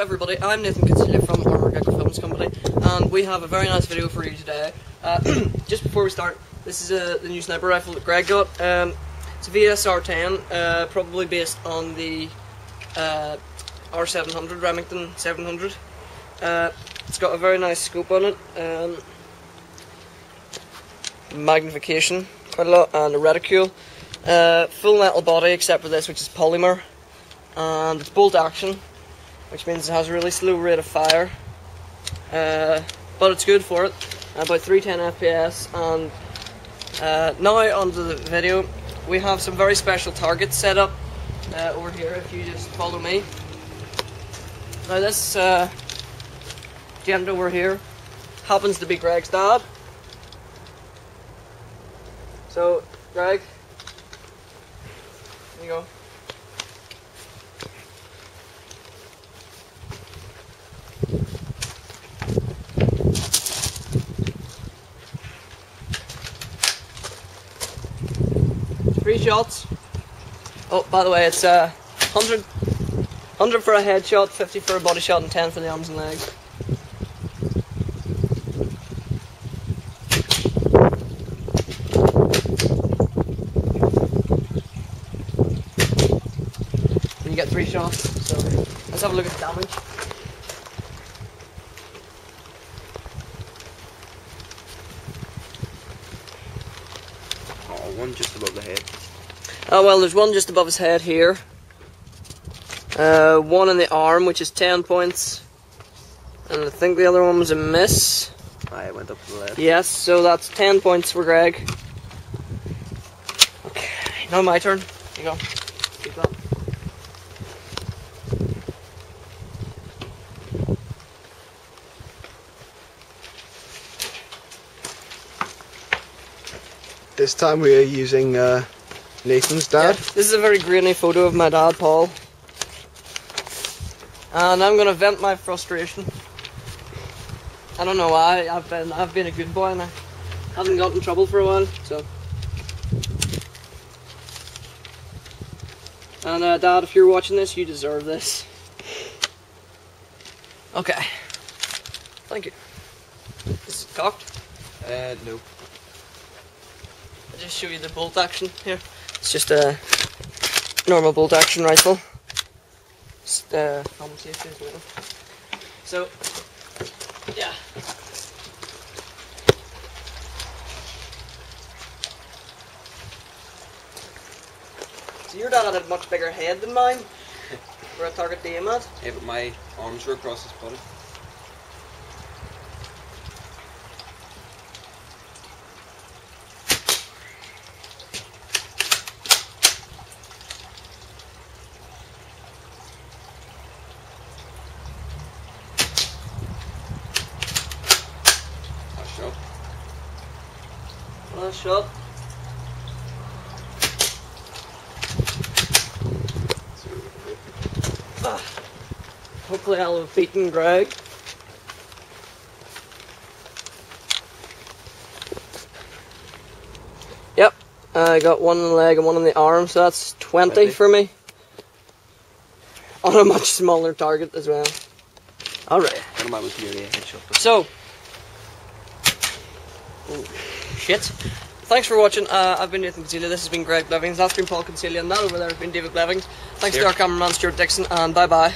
everybody, I'm Nathan Consiglia from Armour Gekko Films Company, and we have a very nice video for you today. Uh, just before we start, this is uh, the new sniper rifle that Greg got. Um, it's a VSR-10, uh, probably based on the uh, R700, Remington 700. Uh, it's got a very nice scope on it, um, magnification quite a lot, and a reticule. Uh, full metal body except for this, which is polymer, and it's bolt action which means it has a really slow rate of fire. Uh, but it's good for it, about 310 FPS. And uh, now onto the video, we have some very special targets set up uh, over here. If you just follow me. Now this uh, gent over here happens to be Greg's dad. So, Greg, you go. Three shots. Oh, by the way, it's uh, 100, 100 for a headshot, 50 for a body shot, and 10 for the arms and legs. And you get three shots, so let's have a look at the damage. Oh, one just above the head. Oh well, there's one just above his head here. Uh, one in the arm, which is 10 points. And I think the other one was a miss. I went up the left. Yes, so that's 10 points for Greg. Okay, now my turn. Here you go. Keep that. This time we are using uh, Nathan's Yeah, dad. this is a very grainy photo of my dad, Paul. And I'm gonna vent my frustration. I don't know why. I've been I've been a good boy and I haven't got in trouble for a while, so. And uh, Dad, if you're watching this, you deserve this. Okay. Thank you. Is it cocked? Uh, no. I'll just show you the bolt action here. It's just a normal bolt action rifle. Uh. So, yeah. So your dad had a much bigger head than mine for a target to aim at. Yeah, but my arms were across his body. Shot. Another shot. Ah. Hopefully I'll have beaten Greg. Yep, I got one the leg and one in the arm, so that's 20 20. for me. On a much smaller target as well. Alright. One of mine was nearly a headshot. But So, oh, shit. Thanks for watching. Uh, I've been Nathan Consiglia. This has been Greg Blevings. That's been Paul Consiglia, and that over there has been David Blevings. Thanks to our cameraman Stuart Dixon, and bye bye.